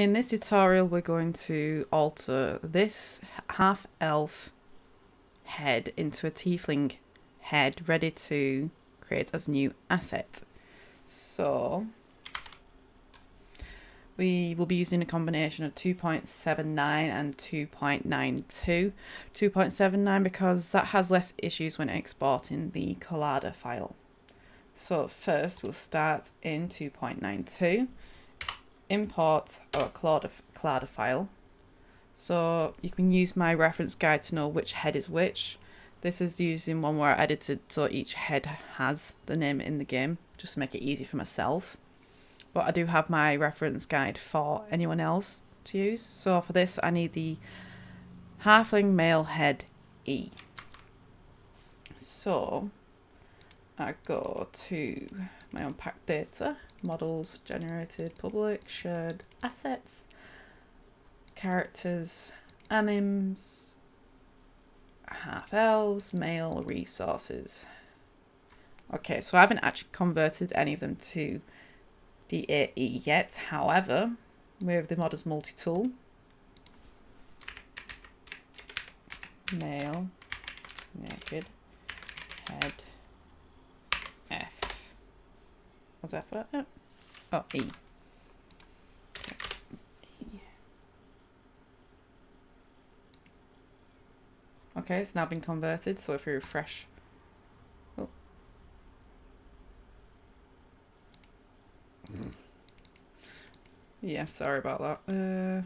In this tutorial we're going to alter this half elf head into a tiefling head ready to create as new asset. So we will be using a combination of 2.79 and 2.92. 2.79 because that has less issues when exporting the Collada file. So first we'll start in 2.92, import our Collada file. So you can use my reference guide to know which head is which. This is using one where I edited so each head has the name in the game, just to make it easy for myself. But I do have my reference guide for anyone else to use. So for this I need the Halfling male head E. So I go to my unpacked data, models, generated, public, shared, assets, characters, anims, half elves, male resources. Okay, so I haven't actually converted any of them to DAE yet. However, with the models multi-tool, male, naked, head, F. What's F for? Oh, E. Okay, it's now been converted, so if we refresh... Oh. Yeah, sorry about that. Uh,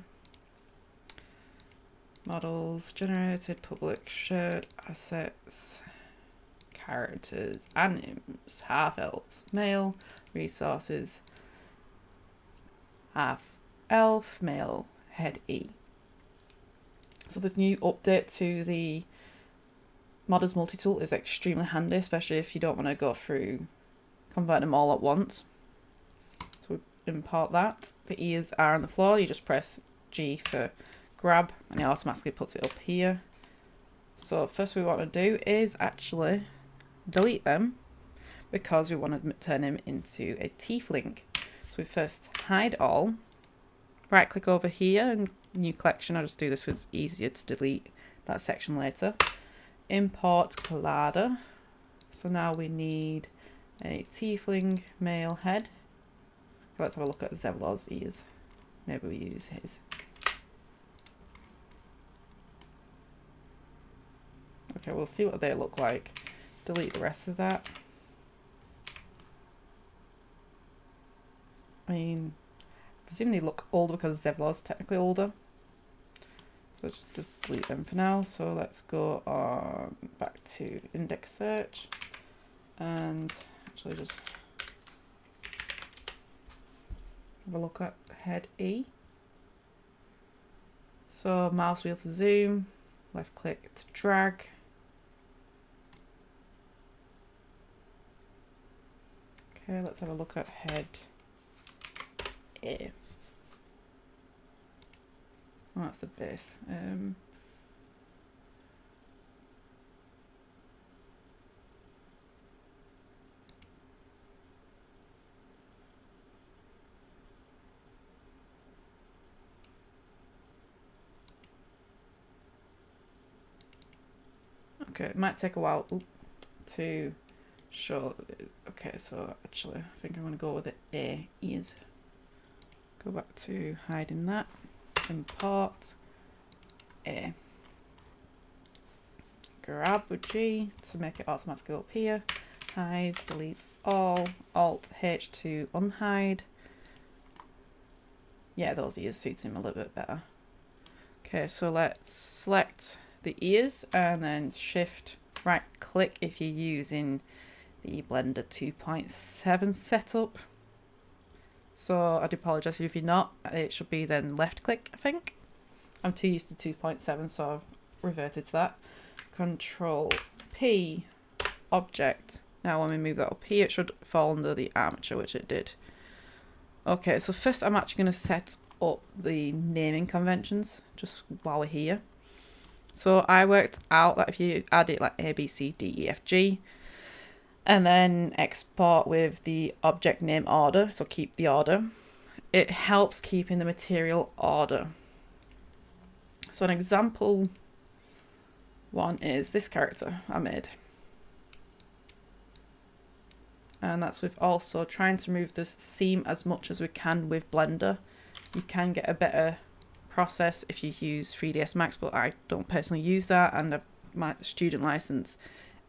models, generated, public, shared, assets, characters, anims, half elves, male, resources, elf, male, head E. So the new update to the Modders multi-tool is extremely handy, especially if you don't want to go through converting them all at once. So we import that. The ears are on the floor. You just press G for grab and it automatically puts it up here. So first we want to do is actually delete them because we want to turn him into a tiefling. So we first hide all, right click over here and new collection. I'll just do this because it's easier to delete that section later. Import Collada. So now we need a tiefling male head. Let's have a look at Zevlor's ears. Maybe we use his. Okay, we'll see what they look like. Delete the rest of that. Mean, I presume they look older because Zevlor's technically older. Let's just delete them for now. So let's go back to index search and actually just have a look at head E. So mouse wheel to zoom, left click to drag. Okay, let's have a look at head Oh, that's the base. Um, Okay, it might take a while to show. Okay, so actually, I think I'm going to go with the A ears. Go back to hiding that import a eh. grab with G to make it automatically up here. Hide, delete all, Alt H to unhide. Yeah, those ears suits him a little bit better. Okay, so let's select the ears and then shift right click if you're using the Blender 2.7 setup. So I do apologise if you're not. It should be then left click, I think. I'm too used to 2.7, so I've reverted to that. Control P, object. Now when we move that up here, it should fall under the armature, which it did. Okay, so first I'm actually going to set up the naming conventions, just while we're here. So I worked out that if you add it like A, B, C, D, E, F, G, and then export with the object name order so keep the order it helps keeping the material order. So an example one is this character I made. And that's with also trying to remove the seam as much as we can with Blender. You can get a better process if you use 3ds Max, but I don't personally use that and my student license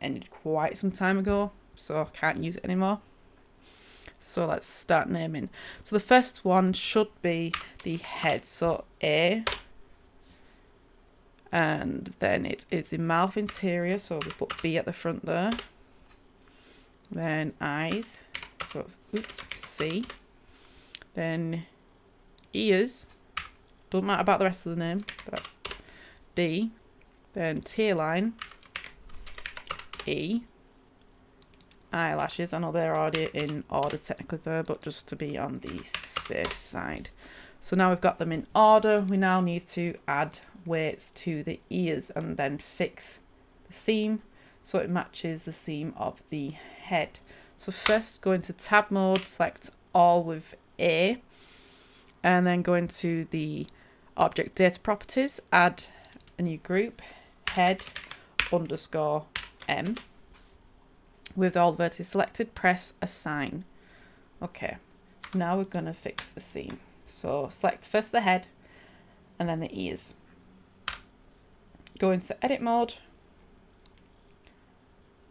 ended quite some time ago, so I can't use it anymore. So let's start naming. So the first one should be the head. So A and then it is the mouth interior so we put B at the front there then eyes so oops C then ears don't matter about the rest of the name but D then tear line E eyelashes I know they're already in order technically there but just to be on the safe side so now we've got them in order we now need to add weights to the ears and then fix the seam so it matches the seam of the head. So first go into tab mode, select all with A and then go into the object data properties, add a new group, head underscore M. With all vertices selected, press assign. Okay, now we're going to fix the seam. So select first the head and then the ears go into edit mode,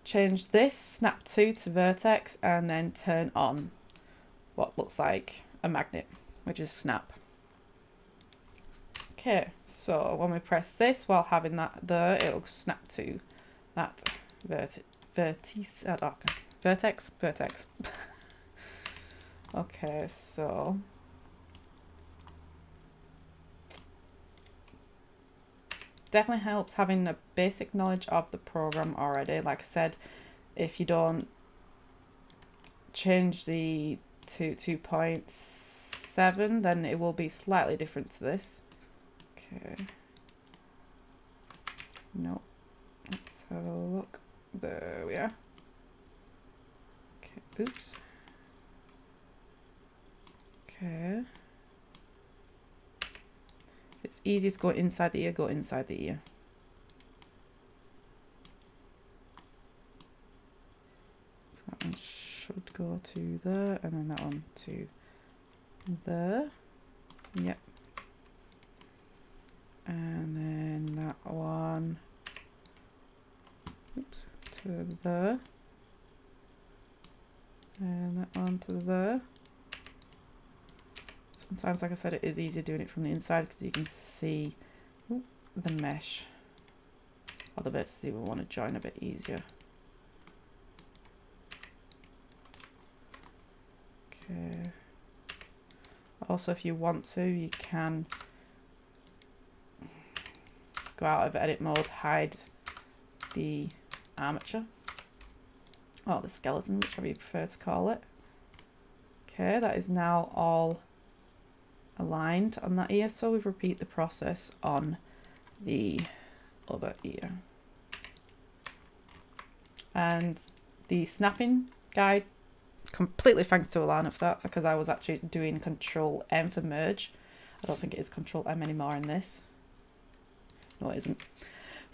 change this snap to to vertex and then turn on what looks like a magnet, which is snap. Okay, so when we press this while having that there, it'll snap to that vert vertice, uh, vertex, vertex. okay, so definitely helps having a basic knowledge of the program already. Like I said, if you don't change the to 2.7 then it will be slightly different to this. Okay. Nope. Let's have a. There we are. Okay, oops. Okay it's easier to go inside the ear, go inside the ear. So that one should go to there, and then that one to there. Yep. And then that one, oops, to there. And that one to there. Sometimes, like I said, it is easier doing it from the inside because you can see the mesh. Other bits you will want to join a bit easier. Okay. Also, if you want to, you can go out of edit mode, hide the armature or the skeleton, whichever you prefer to call it. Okay, that is now all aligned on that ear so we repeat the process on the other ear. And the snapping guide completely thanks to Alana for that because I was actually doing control M for merge. I don't think it is control M anymore in this. No it isn't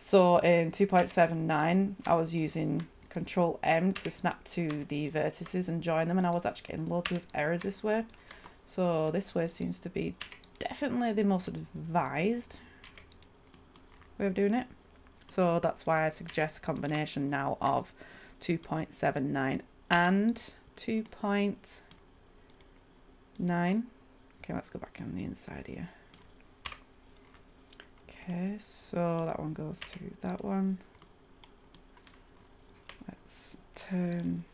so in 2.79 I was using control M to snap to the vertices and join them and I was actually getting loads of errors this way so this way seems to be definitely the most advised way of doing it. So that's why I suggest a combination now of 2.79 and 2.9. Okay, let's go back on the inside here. Okay, so that one goes to that one. Let's turn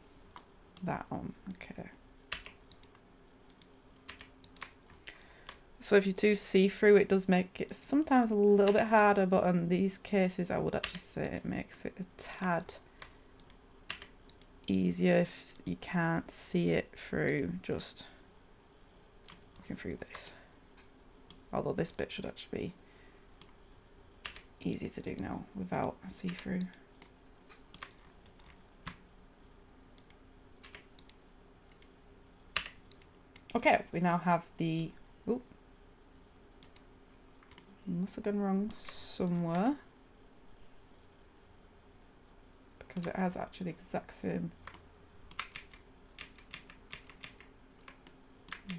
that on. Okay. So if you do see through, it does make it sometimes a little bit harder, but in these cases, I would actually say it makes it a tad easier if you can't see it through just looking through this. Although this bit should actually be easy to do now without see-through. Okay, we now have the... Oop. Must have gone wrong somewhere. Because it has actually the exact same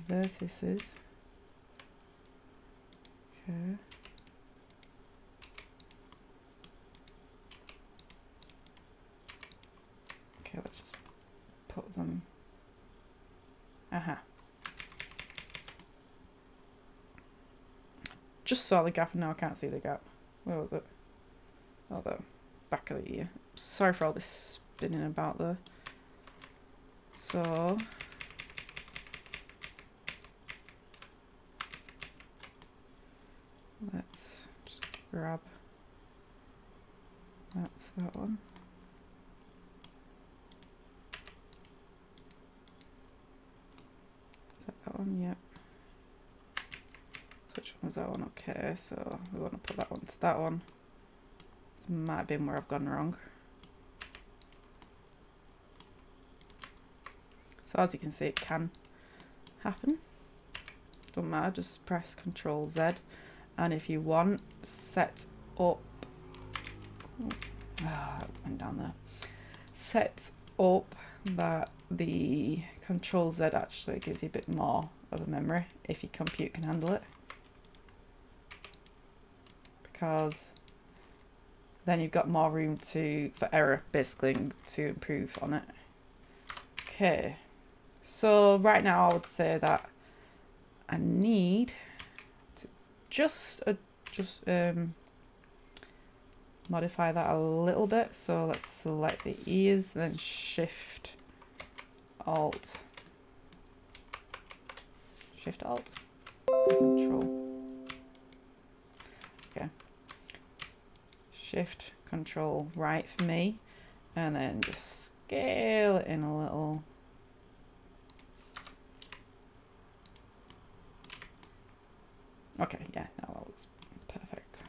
vertices. Okay. Okay, let's just put them. Aha. Uh -huh. Just saw the gap and now I can't see the gap. Where was it? Oh, the back of the ear. Sorry for all this spinning about there. So, let's just grab that's that one. Is one? Yep. Which one was that one? Okay, so we want to put that one to that one. This might have been where I've gone wrong. So as you can see, it can happen. Don't matter, just press Control Z. And if you want, set up. Ah, oh, went down there. Set up that the Control Z actually gives you a bit more of a memory if your computer can handle it because then you've got more room to for error basically to improve on it. Okay, so right now I would say that I need to just uh, just um, modify that a little bit. So let's select the ears, then Shift Alt, Shift Alt, Control. Okay. Shift control right for me and then just scale it in a little okay yeah now that looks perfect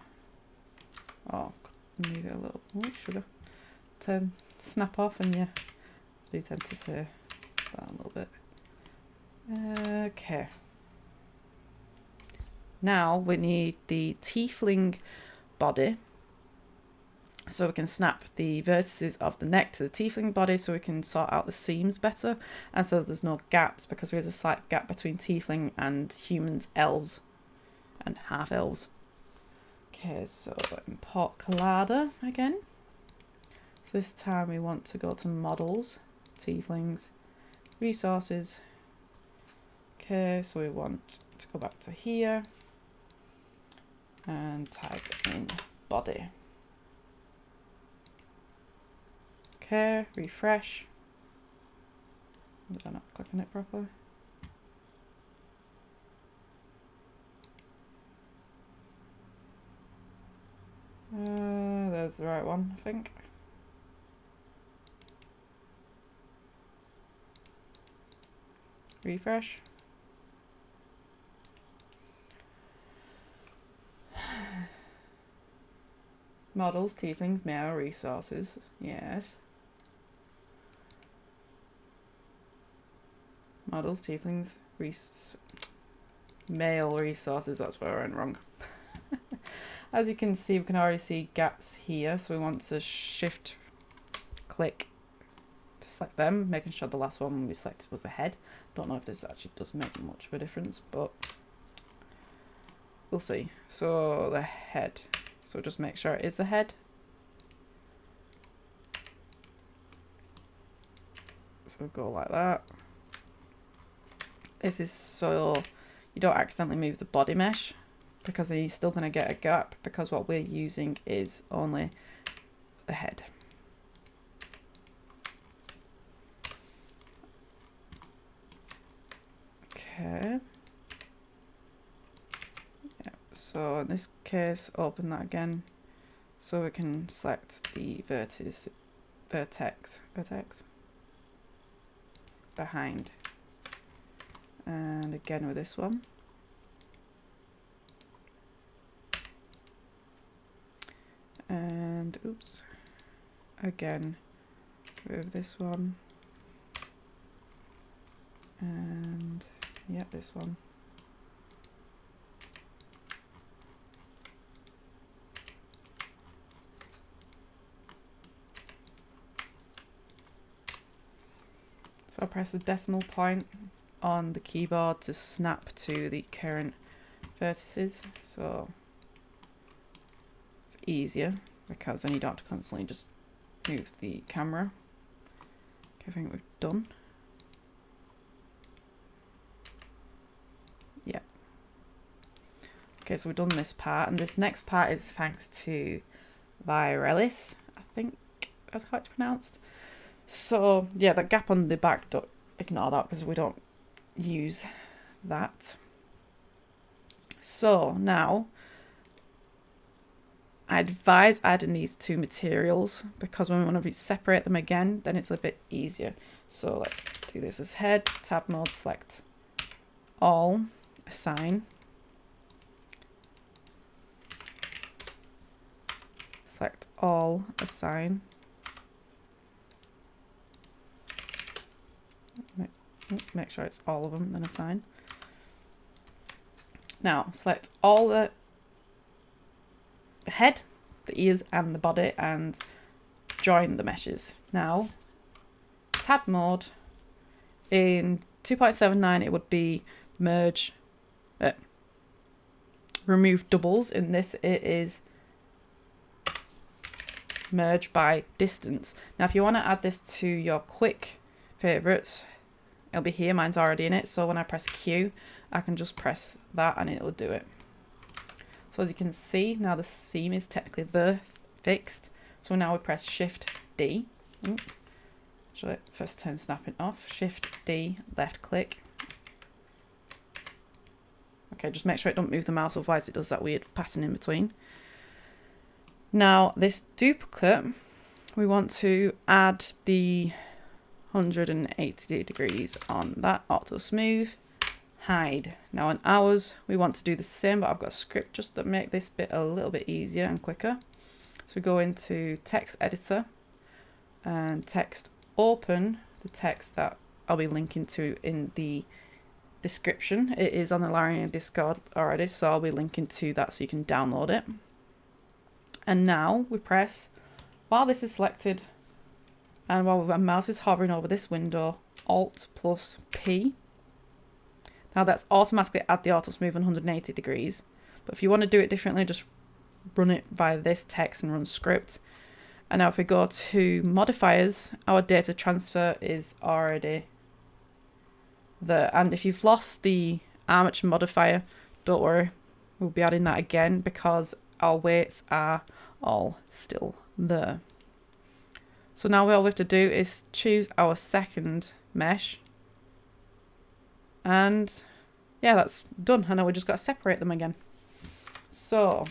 oh move it a little oh, should have turn snap off and yeah I do tend to say that a little bit. Okay. Now we need the tiefling body. So we can snap the vertices of the neck to the tiefling body so we can sort out the seams better and so there's no gaps because there is a slight gap between tiefling and humans elves and half elves okay so import Collada again this time we want to go to models tieflings resources okay so we want to go back to here and type in body Okay, refresh. Did I not click on it properly? Uh, there's the right one, I think. Refresh. Models, tieflings, male resources. Yes. Models, tieflings, res male resources, that's where I went wrong. As you can see, we can already see gaps here, so we want to shift click to select them, making sure the last one we selected was a head. Don't know if this actually does make much of a difference, but we'll see. So the head, so just make sure it is the head. So go like that. This is so you don't accidentally move the body mesh because you're still going to get a gap because what we're using is only the head. Okay. Yeah, so in this case, open that again so we can select the vertex, vertex, vertex behind and again with this one. Again with this one. And Yeah, this one. So I'll press the decimal point on the keyboard to snap to the current vertices. So it's easier because you don't to constantly just move the camera. Okay, I think we've done. Yeah. Okay, so we've done this part, and this next part is thanks to Vyrelis, I think that's how it's pronounced. So yeah, that gap on the back, don't ignore that because we don't use that. So now I advise adding these two materials because when we want to separate them again, then it's a bit easier. So let's do this as head, tab mode, select all, assign. Select all, assign. make sure it's all of them, then assign. Now, select all the, the head, the ears and the body and join the meshes. Now, tab mode, in 2.79 it would be merge, uh, remove doubles. In this it is merge by distance. Now if you want to add this to your quick favourites, it'll be here mine's already in it so when I press Q I can just press that and it'll do it so as you can see now the seam is technically the fixed. So now we press shift D. Should I first turn snapping off. Shift D left click. Okay just make sure it don't move the mouse otherwise it does that weird pattern in between. Now this duplicate we want to add the 180 degrees on that auto smooth hide. Now on ours we want to do the same but I've got a script just to make this bit a little bit easier and quicker. So we go into text editor and text open the text that I'll be linking to in the description. It is on the Larian discord already so I'll be linking to that so you can download it. And now we press while this is selected and while my mouse is hovering over this window, Alt plus P. Now that's automatically at the auto smooth 180 degrees. But if you want to do it differently, just run it by this text and run script. And now if we go to modifiers, our data transfer is already there. And if you've lost the armature modifier, don't worry, we'll be adding that again because our weights are all still there. So now all we have to do is choose our second mesh. And yeah, that's done. And now we just got to separate them again. So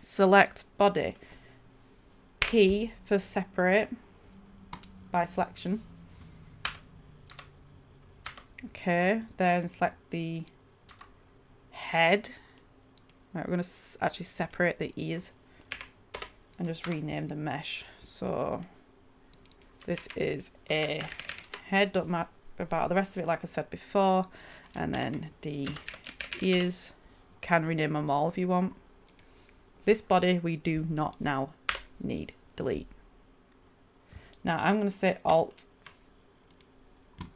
select body. P for separate by selection. Okay, then select the head. Right, we're going to actually separate the ears and just rename the mesh. So this is a head, don't matter about the rest of it like I said before. And then the ears, can rename them all if you want. This body we do not now need delete. Now I'm going to say Alt.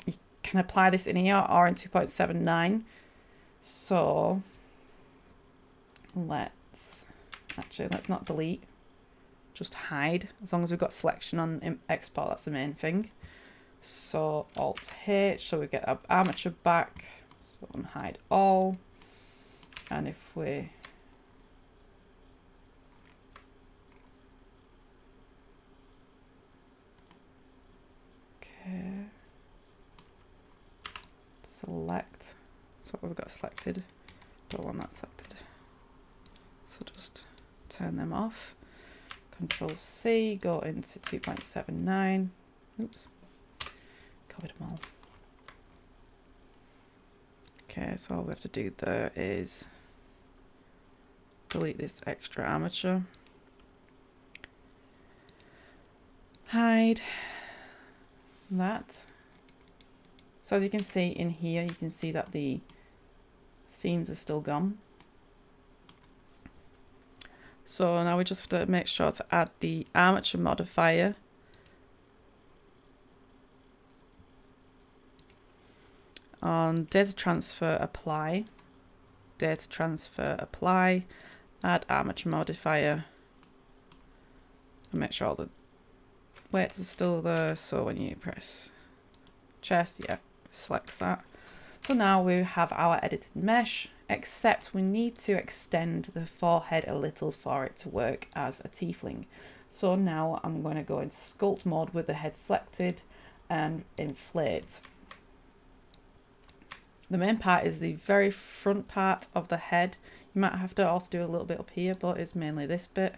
You can apply this in here or in 2.79. So let's actually let's not delete just hide as long as we've got selection on export that's the main thing so alt h so we get our armature back. So unhide all. And if we okay. Select. So we've got selected. Don't want that selected. So just turn them off. Control C, go into 2.79. Oops, covered them all. Okay, so all we have to do there is delete this extra armature. Hide that. So as you can see in here, you can see that the seams are still gone. So now we just have to make sure to add the armature modifier. On data transfer apply, data transfer apply, add armature modifier, and make sure all the weights are still there. So when you press chest, yeah, selects that. So now we have our edited mesh except we need to extend the forehead a little for it to work as a tiefling. So now I'm going to go in sculpt mode with the head selected and inflate. The main part is the very front part of the head. You might have to also do a little bit up here, but it's mainly this bit.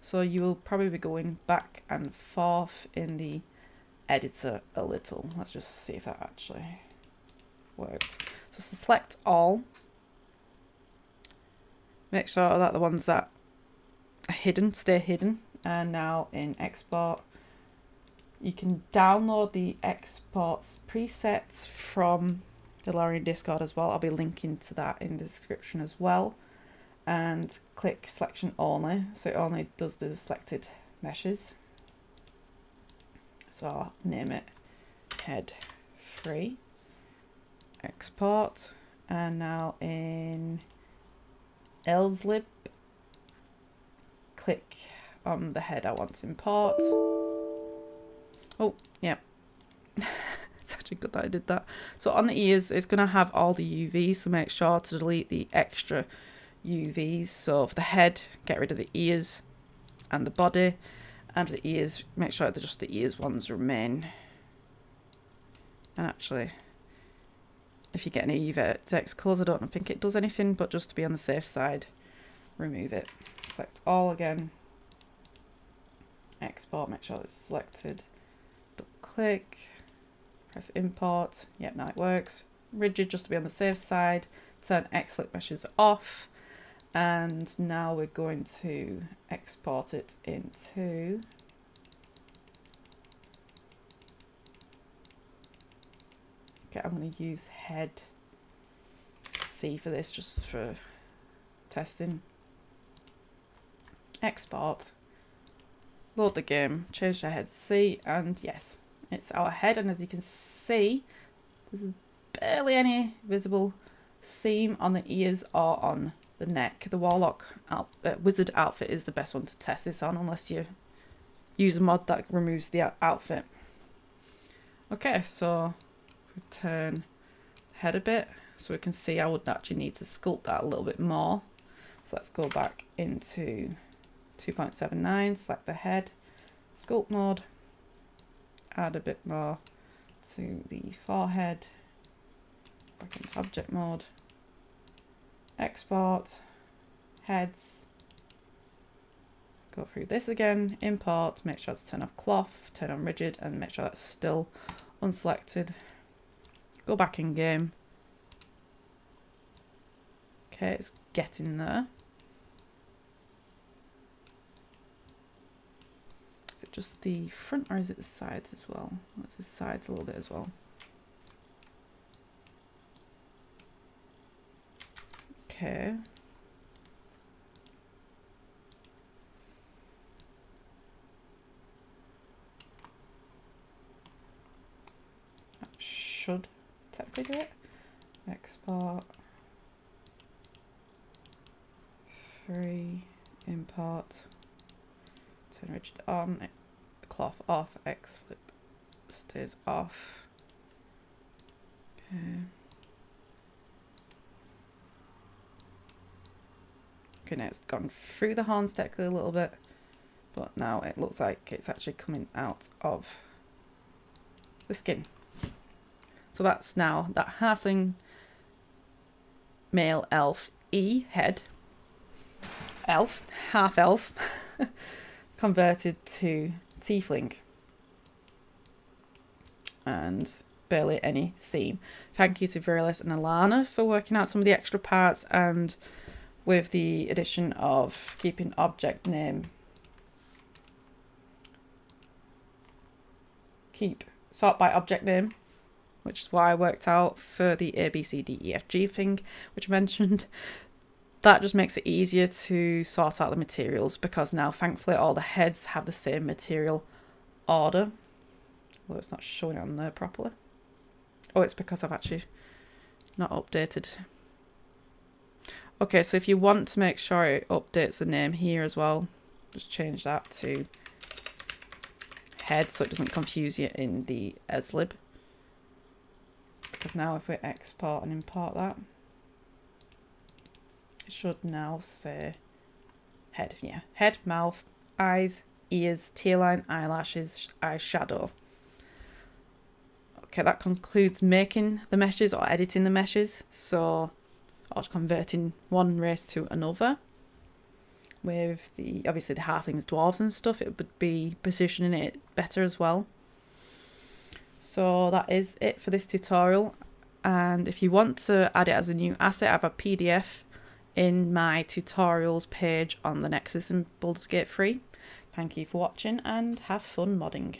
So you will probably be going back and forth in the editor a little. Let's just see if that actually worked. So select all Make sure that the ones that are hidden stay hidden. And now in export, you can download the exports presets from the Larian Discord as well. I'll be linking to that in the description as well. And click selection only, so it only does the selected meshes. So I'll name it head free. Export. And now in LSLib. Click on the head I want to import. Oh, yeah. Actually good that I did that. So on the ears, it's going to have all the UVs, so make sure to delete the extra UVs. So for the head, get rid of the ears and the body. And for the ears, make sure that just the ears ones remain. And actually, if you get any vertex colours. I don't think it does anything, but just to be on the safe side, remove it. Select all again. Export, make sure it's selected. Double click, press import. Yep, now it works. Rigid, just to be on the safe side. Turn X-Flip meshes off. And now we're going to export it into Okay, I'm going to use head C for this just for testing. Export. Load the game. Change the head C and yes, it's our head and as you can see there's barely any visible seam on the ears or on the neck. The Warlock out uh, Wizard outfit is the best one to test this on unless you use a mod that removes the outfit. Okay, so turn head a bit so we can see I would actually need to sculpt that a little bit more. So let's go back into 2.79, select the head, sculpt mode, add a bit more to the forehead, back into object mode, export, heads, go through this again, import, make sure to turn off cloth, turn on rigid and make sure that's still unselected. Go back in game. Okay, it's getting there. Is it just the front or is it the sides as well? It's the sides a little bit as well. Okay. That should technically do it. Export. Free. Import. Turn rigid on. Cloth off. X flip stays off. Okay. Okay, now it's gone through the horns technically a little bit, but now it looks like it's actually coming out of the skin. So that's now that halfling male elf E head, elf, half elf, converted to tiefling. And barely any seam. Thank you to Vyrelis and Alana for working out some of the extra parts and with the addition of keeping object name. Keep sort by object name which is why I worked out for the A, B, C, D, E, F, G thing, which I mentioned. That just makes it easier to sort out the materials because now, thankfully, all the heads have the same material order. Well, it's not showing on there properly. Oh, it's because I've actually not updated. Okay, so if you want to make sure it updates the name here as well, just change that to head so it doesn't confuse you in the LSLib. Because now if we export and import that, should now say head, yeah. Head, mouth, eyes, ears, tear line, eyelashes, eyeshadow. Okay, that concludes making the meshes or editing the meshes. So, or converting one race to another. With the, obviously the halflings, dwarves and stuff, it would be positioning it better as well. So that is it for this tutorial. And if you want to add it as a new asset, I have a PDF in my tutorials page on the Nexus and Baldur's Gate 3. Thank you for watching and have fun modding.